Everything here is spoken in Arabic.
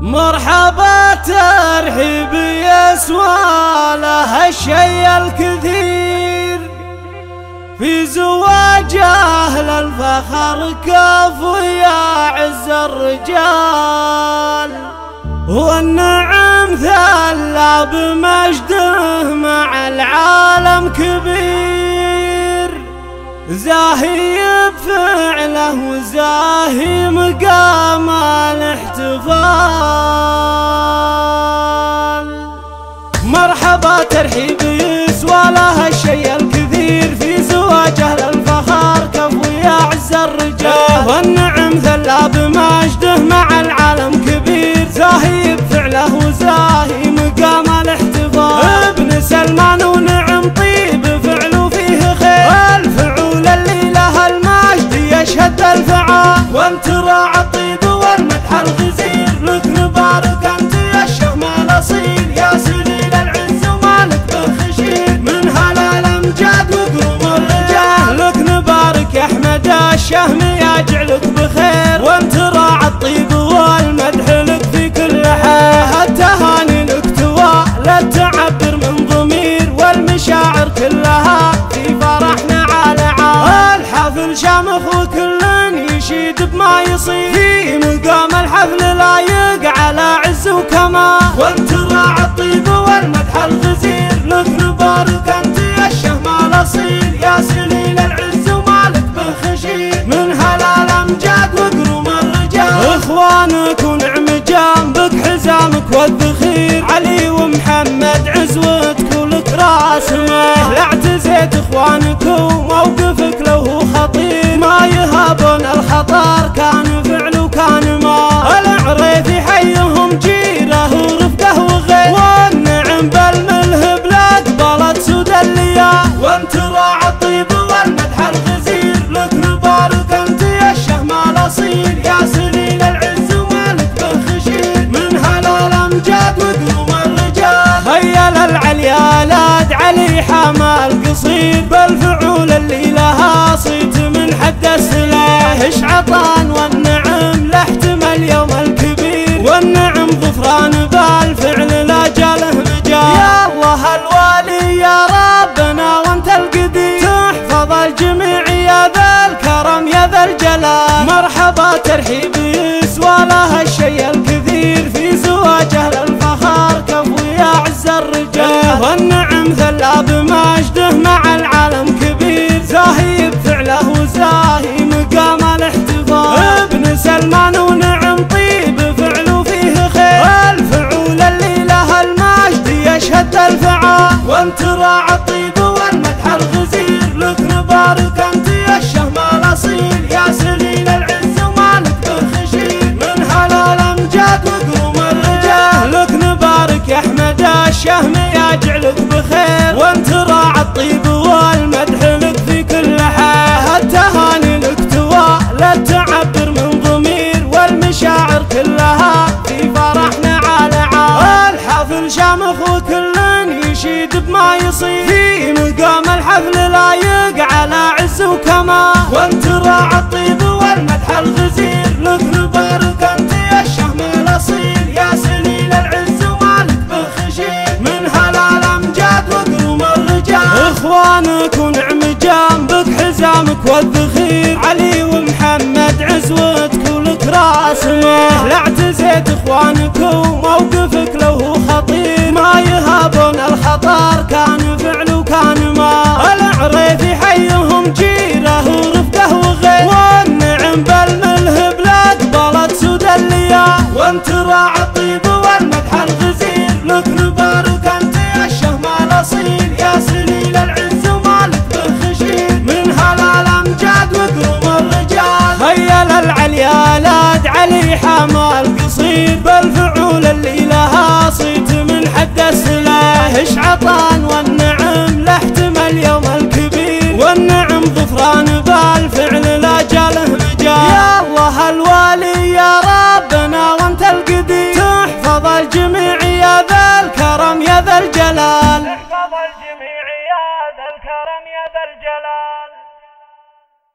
مرحبا ترحيب يسوى له الشيء الكثير. في زواج أهل الفخر كفو يا عز الرجال. والنعم ثلى بمجده زاهي بفعله وزاهي مقام الاحتفال. مرحبا ترحيب يسوى لها الشيء الكثير في زواج أهل الفخار كفو يا عز الرجال. والنعم ثلى بمجده مع العالم وانت راعى الطيب والمدح الغزير. لك نبارك أنت يا الشهم الاصيل يا سليل العز ومالك بالخشير. من هلال أمجاد وقروم الرجال. لك نبارك يا أحمد الشهم يجعلك بخير. وأنت راعى الطيب والمدح لك في كل حال. التهاني لك لا تعبر من ضمير. والمشاعر كلها في فرحنا على عال الحفل شامخ وكل يصير. في مقام الحفل لا يقع على عز وكمال وانت راعى الطيب والمدح الغزير. لك نبارك أنت يا الشهم الاصيل يا سليل العز ومالك بالخشير من هلال أمجاد وقروم الرجال. إخوانك ونعم جنبك حزامك والذخير. علي ومحمد عزوتك ولك راسمه. لا اعتزيت إخوانك ما الخطر كان فعل وكان ما العريفي حيهم جيره ورفقه وغير. والنعم بالملهب لا قبلت سود الليال. وانت راعى الطيب والمدح الغزير. لك نبارك انت يا الشهم الأصيل. يا سليل العز ومالك بالخشير. من هلال أمجاد وقروم الرجال. خيل العليا لاد علي حمال قصير بالفعول اللي حد السلاح إيش عطان والنعم لاحتمل يوم الكبير. والنعم ظفران بالفعل لا جاله مجال يا الله الوالي يا ربنا وانت القدير. تحفظ الجميع يا ذا الكرم يا ذا الجلال. مرحبا ترحيب يسوى لها الشيء الكثير. الفعال. وانت راعى الطيب والمدح الغزير. لك نبارك انت يا الشهم الأصيل. يا سليل العز ومالك بالخشير. من هلال أمجاد وقروم الرجال. لك نبارك يا أحمد الشهم يجعلك بخير. وانت راعى الطيب والمدح لك في كل حال. التهاني لك توا لا تعبر من ضمير. والمشاعر كلها في فرحنا على عال الحفل شامخ يصير في مقام الحفل لا يقع على عز وكمال وانت راعى الطيب والمدح الغزير. لك نبارك أنت يا الشهم الأصيل. يا سليل العز ومالك بالخشير من هلال أمجاد وقروم الرجال. إخوانك ونعم جنبك حزامك والذخير. علي ومحمد عزوتك ولك راسمه لا اعتزيت إخوانك وموقفك في حمال قصيد بالفعول اللي لها صيت من حد السلاهش عطان والنعم لا احتمل يوم الكبير. والنعم ظفران بالفعل لا جاله مجال يا الله الوالي يا ربنا وانت القدير. تحفظ الجميع.